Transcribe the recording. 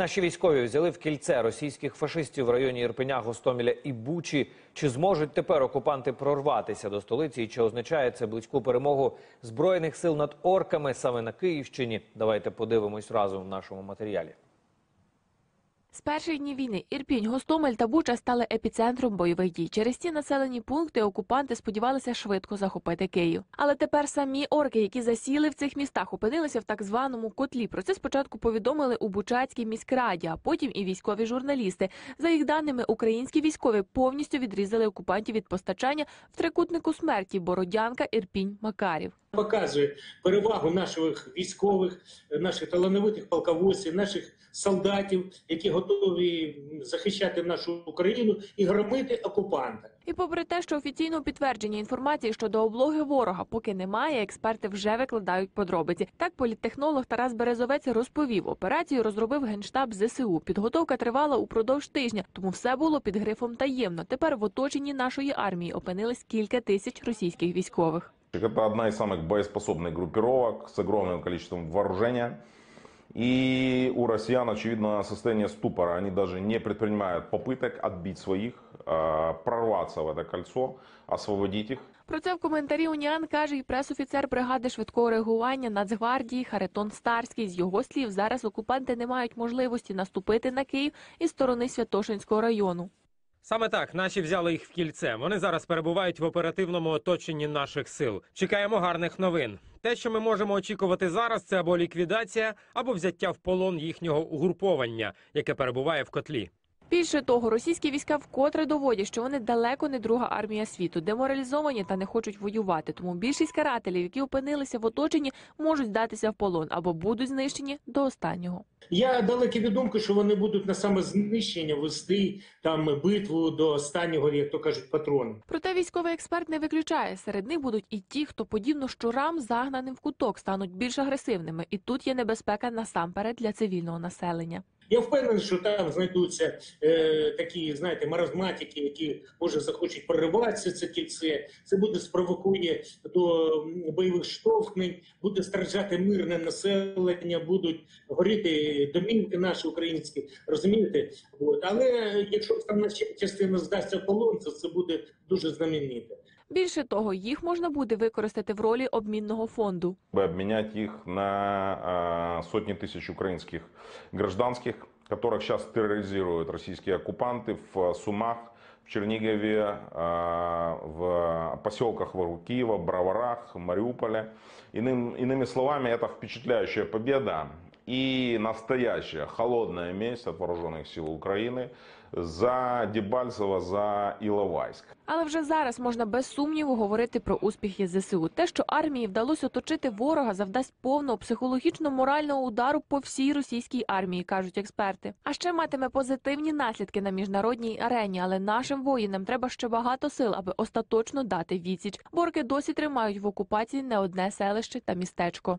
Наші військові взяли в кільце російських фашистів в районі Ірпеня, Гостомеля і Бучі. Чи зможуть тепер окупанти прорватися до столиці? І чи означає це близьку перемогу збройних сил над орками саме на Київщині? Давайте подивимось разом в нашому матеріалі. З перших днів війни Ірпінь, Гостомель та Буча стали епіцентром бойових дій. Через ці населені пункти окупанти сподівалися швидко захопити Київ. Але тепер самі орки, які засіли в цих містах, опинилися в так званому котлі. Про це спочатку повідомили у Бучацькій міськраді, а потім і військові журналісти. За їх даними, українські військові повністю відрізали окупантів від постачання в трикутнику смерті Бородянка, Ірпінь, Макарів. Показує перевагу наших військових, наших талановитих полководців, наших солдатів, які готові захищати нашу Україну і громити окупанта. І попри те, що офіційного підтвердження інформації щодо облоги ворога поки немає, експерти вже викладають подробиці. Так, політтехнолог Тарас Березовець розповів, операцію розробив генштаб ЗСУ. Підготовка тривала упродовж тижня, тому все було під грифом таємно. Тепер в оточенні нашої армії опинились кілька тисяч російських військових. Это одна из самых боеспособных группировок с огромным количеством вооружения. И у россиян, очевидно, состояние ступора. Они даже не предпринимают попыток отбить своих, э, прорваться в это кольцо, освободить их. Про це в коментарі Уніан каже і пресофіцер бригади швидкого реагування Нацгвардії Харитон Старський. З його слів, зараз окупанти не мають можливості наступити на Київ із сторони Святошинського району. Саме так наші взяли їх в кільце. Вони зараз перебувають в оперативному оточенні наших сил. Чекаємо гарних новин. Те, що ми можемо очікувати зараз, це або ліквідація, або взяття в полон їхнього угруповання, яке перебуває в котлі. Більше того, російські війська вкотре доводять, що вони далеко не друга армія світу, деморалізовані та не хочуть воювати. Тому більшість карателів, які опинилися в оточенні, можуть здатися в полон або будуть знищені до останнього. Я далекий від думки, що вони будуть на саме знищення вести там битву до останнього, як то кажуть, патрону. Проте військовий експерт не виключає. Серед них будуть і ті, хто подібно щурам загнаним в куток стануть більш агресивними. І тут є небезпека насамперед для цивільного населення. Я впевнений, що там знайдуться е, такі, знаєте, маразматики, які може захочуть прориватися це кільце. Це буде спровокує до бойових штовхнень, буде страждати мирне населення, будуть горіти домівки наші українські. Розумієте? От. Але якщо там частина здасться в полон, то це буде дуже знамените. Більше того, їх можна буде використати в ролі обмінного фонду. Бы обменять их на сотни тысяч украинских гражданских, которых сейчас терроризируют российские оккупанты в Сумах, в Чернигове, э, в поселках вокруг Киева, Броварах, Мариуполе. Иным, иными словами, это впечатляющая победа и настоящая холодная месть от вооруженных сил Украины за Дебальцево, за Иловайск. Але вже зараз можна без сумніву говорити про успіхи ЗСУ. Те, що армії вдалося оточити ворога, завдасть повного психологічно-морального удару по всій російській армії, кажуть експерти. А ще матиме позитивні наслідки на міжнародній арені. Але нашим воїнам треба ще багато сил, аби остаточно дати відсіч. Борки досі тримають в окупації не одне селище та містечко.